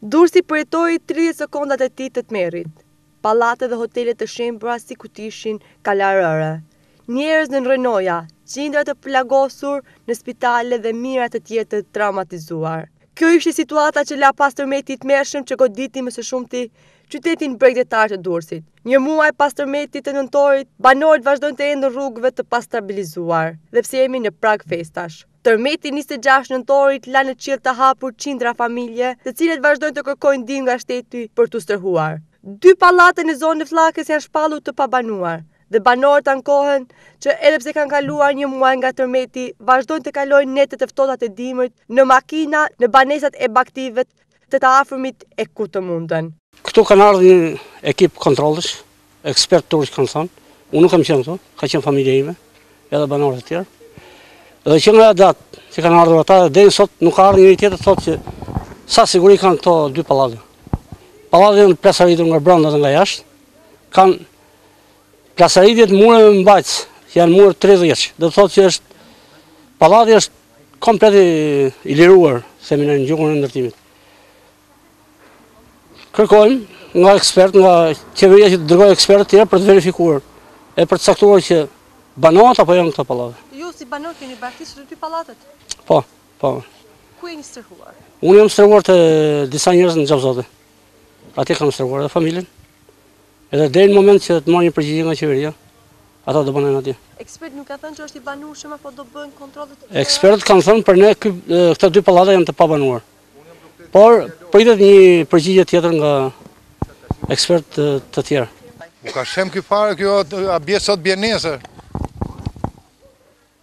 Durrësi përjetoi tridhjetë sekondat e tij të tmerrit, pallate dhe hotele të shembura sikur të ishin kala rëre, njerëz nën rrënoja, qindra të plagosur në spitale dhe mijëra të tjerë të traumatizuar. Kjo ishte situata që la pas tërmeti i tmerrshëm që goditi më së shumti qytetin bregdetar të Durrësit. Një muaj pas tërmetit të nëntorit, banorët vazhdojnë të enden rrugëve të pastabilizuar, dhe pse jemi në prag festash. Tërmeti i njëzet e gjashtë nëntorit la në qiell të hapur qindra familje, të cilat vazhdojnë të kërkojnë ndihmë nga shteti për t'u strehuar. Dy pallate në zonën e Flakës janë shpallur të pabanuara dhe banorët ankohen që edhe pse ka kaluar një muaj nga tërmeti, vazhdojnë të kalojnë netet e ftohta të dimrit në makina në banesat e baktivet Të të afërmit e ku të munden. Këtu kanë ardhë një ekip kontrollesh, ekspert turq kanë thonë, unë nuk kam qenë këtu, ka qenë familja ime, edhe banorët e tjerë. Dhe që nga data që kanë ardhur ata, deri sot nuk ka ardhë njeri tjetër të thotë që sa siguri kanë këto dy pallate. Pallatet janë plasaritur nga brenda dhe nga jashtë, kanë Plasaritjet muret mbajtëse janë mure treshe, do të thotë që është, pallati është komplet i liruar, themi ne në gjuhën e ndërtimit. Kërkojmë nga ekspertët, nga qeveria që të dërgojë ekspertë të tjerë për të verifikuar, e për të caktuar që banohet apo jo këto pallate. Ju si banorë keni braktisë të dy pallatet? Po, po. Ku jeni strehuar? Unë jam strehuar te disa njerëz në Xhafzotaj. Atje kam strehuar dhe familjen. Edhe deri në momentin që të marrë një përgjigje nga qeveria, ata do banojnë atje. Ekspertët nuk kanë thënë që është i banueshëm apo do bëjnë kontrolle të tjera? Ekspertët kanë thënë për ne këto dy pallate janë të pabanuara. Por pritet një përgjigje tjetër nga ekspertë të tjerë. U ka shemb kjo fare, kjo a bje sot bje nesër.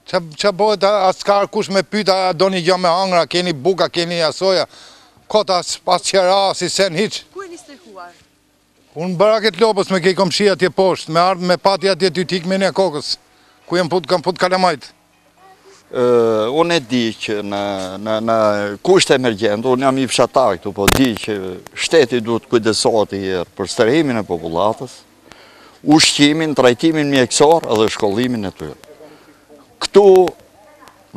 Ça bëhet, as ka ardh kush me pyta, a do një gjo me hangra, keni bukë, keni asoja. Kot, as qera, as ni sen hiq. Ku jeni strehuar? Unë në barakë të lopës m'ka i komshi atje poshtë, me ardhë me pa ti atje ty t'ikë menja kokës, ku jam futë, kam futë kalamajtë. Unë e di që në kushte emergjente, unë jam i fshatarë këtu, po di që shteti duhet të kujdeset atëherë për strehimin e popullatës, ushqimin, trajtimin mjekësor edhe shkollimin e tyre. Këtu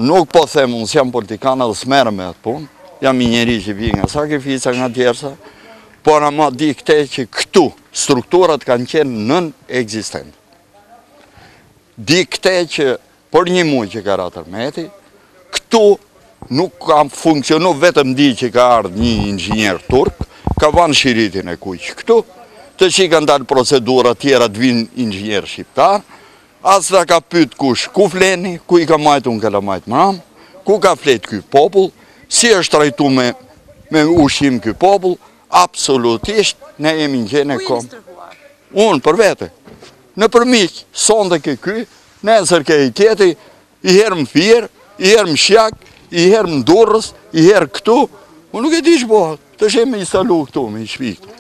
Nuk po them, unë s'jam politikan edhe s'merrem me atë punë, jam i njeri që vij nga sakrifica, nga djersa, por ama di këtë që këtu strukturat kanë qenë inekzistente. Di këtë që për një muj që ka ra tërmeti, këtu nuk ka funksionu vetëm di që ka ardhë një inxhinier turk, ka vanë shiritin e kuq këtu, deri që i kanë dalë procedura tjera të vinë inxhinierë shqiptarë, As na ka pyt kush, ku fleni, ku i ka majt, unë kam majt mram, ku ka flet ky popull, si është trajtu me ushqim ky popull, absolutisht ne jemi në gjendje kome. Unë për vete, nëpër miq, sonte ke ky, nesër ke i tjetri, i herë më Fier, i herë më Shijak, i herë më Durrës, i herë këtu, unë nuk e di ç'bëhet, të shijmë i salu këtu, me i shpikë.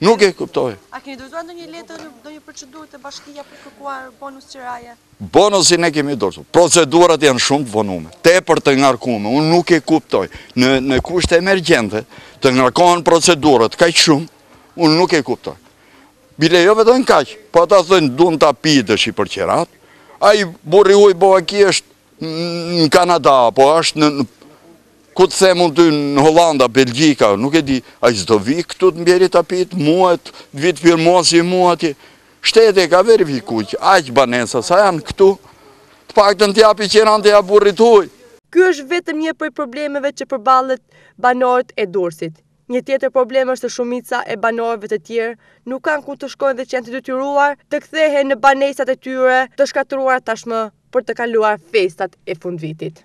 Nuk e kuptoj. A keni dorëzuar ndonjë letër, ndonjë procedurë te bashkia për të kërkuar bonus qiraje? Bonusin e kemi dorëzuar. Procedurat janë shumë të vonume, tepër të ngarkume. Unë nuk e kuptoj. Në kushte emergjente të ngarkohen procedurat kaq shumë, unë nuk e kuptoj. Bile jo vetëm kaq, po ata thonë duan tapi të shpisë për qerat. Ai burri huaj bo vaki është në Kanada, po është në Ku të them unë ty në Hollanda, Belgjika, nuk e di, ai s'do vijë këtu të m'bjeri tapitë mua, të vijë të pirë mua si mua atje. Shteti ka verifiku që aq banesa sa janë këtu, të paktën të japi qiran t'ia jap burrit huaj. Ky është vetëm një prej problemeve që përballen banorët e Durrësit. Një tjetër problem është se shumica e banorëve të tjerë nuk kanë ku të shkojnë dhe që janë të detyruar të kthehen në banesat e tyre të shkatërruara tashmë për të kaluar festat e fundvitit.